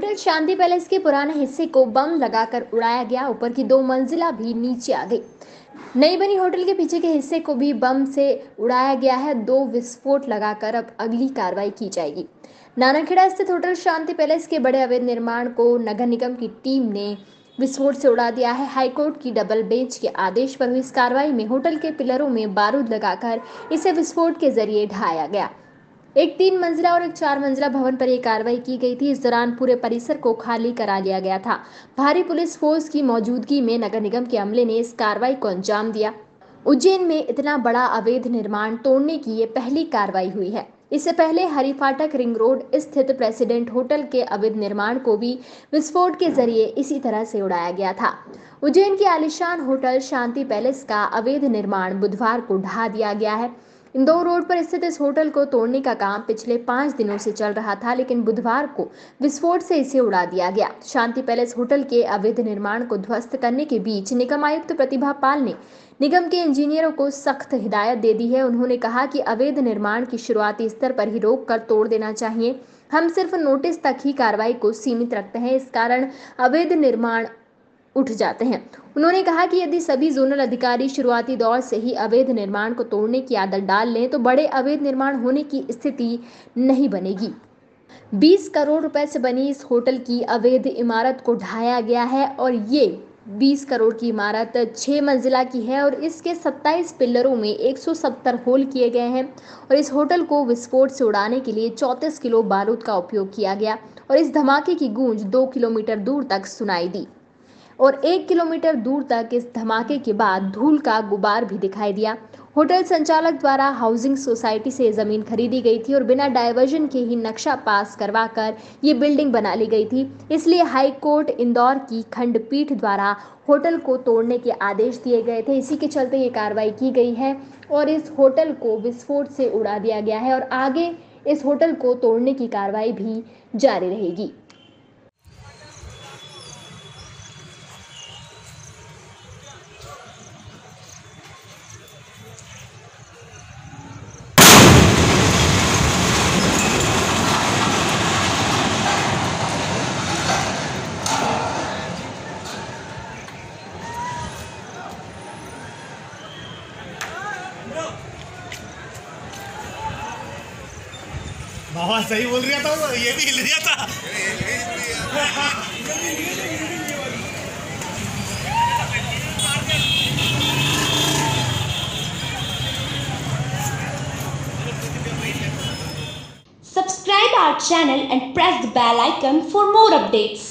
Hotel शांति palace के पुराने हिस्से को बम लगाकर उड़ाया गया। ऊपर की दो मंजिला भी नीचे आ गई। नई बनी होटल के पीछे के हिस्से को भी बम से उड़ाया गया है। दो विस्फोट लगाकर अब अगली कार्रवाई की जाएगी। नानाखेड़ा स्थित होटल शांति पैलेस के बड़े अवैध निर्माण को नगर निगम की टीम ने विस्फोट से उड़ा दिया है। हाईकोर्ट की डबल बेंच के आदेश पर हुई इस कार्रवाई में होटल के पिलरों में बारूद लगाकर इसे विस्फोट के ज़रिए ढाया गया। एक तीन मंजिला और एक चार मंजिला भवन पर यह कार्रवाई की गई थी। इस दौरान पूरे परिसर को खाली करा लिया गया था। भारी पुलिस फोर्स की मौजूदगी में नगर निगम के अमले ने इस कार्रवाई को अंजाम दिया। उज्जैन में इतना बड़ा अवैध निर्माण तोड़ने की ये पहली कार्रवाई हुई है। इससे पहले हरिफाटक रिंग रोड स्थित प्रेसिडेंट होटल के अवैध निर्माण को भी विस्फोट के ज़रिए इसी तरह से उड़ाया गया था। उज्जैन के आलिशान होटल शांति पैलेस का अवैध निर्माण बुधवार को ढा दिया गया है। इंदौर रोड पर स्थित इस होटल को तोड़ने का काम पिछले पाँच दिनों से चल रहा था, लेकिन बुधवार को विस्फोट से इसे उड़ा दिया गया। शांति पैलेस होटल के अवैध निर्माण को ध्वस्त करने के बीच निगम आयुक्त प्रतिभा पाल ने निगम के इंजीनियरों को सख्त हिदायत दे दी है। उन्होंने कहा कि अवैध निर्माण की शुरुआती स्तर पर ही रोक कर तोड़ देना चाहिए। हम सिर्फ़ नोटिस तक ही कार्रवाई को सीमित रखते हैं। इस कारण अवैध निर्माण उठ जाते हैं। उन्होंने कहा कि यदि सभी जोनल अधिकारी शुरुआती दौर से ही अवैध निर्माण को तोड़ने की आदत डाल लें तो बड़े अवैध निर्माण होने की स्थिति नहीं बनेगी। 20 करोड़ रुपए से बनी इस होटल की अवैध इमारत को ढाया गया है और ये 20 करोड़ की इमारत छः मंजिला की है और इसके 27 पिल्लरों में 170 होल किए गए हैं और इस होटल को विस्फोट से उड़ाने के लिए 34 किलो बारूद का उपयोग किया गया और इस धमाके की गूंज दो किलोमीटर दूर तक सुनाई दी। और एक किलोमीटर दूर तक इस धमाके के बाद धूल का गुबार भी दिखाई दिया। होटल संचालक द्वारा हाउसिंग सोसाइटी से ज़मीन खरीदी गई थी और बिना डायवर्जन के ही नक्शा पास करवाकर ये बिल्डिंग बना ली गई थी। इसलिए हाई कोर्ट इंदौर की खंडपीठ द्वारा होटल को तोड़ने के आदेश दिए गए थे। इसी के चलते ये कार्रवाई की गई है और इस होटल को विस्फोट से उड़ा दिया गया है और आगे इस होटल को तोड़ने की कार्रवाई भी जारी रहेगी। बाबा सही बोल रहा था ये भी हिल रहा था Subscribe our channel and press the bell icon for more updates.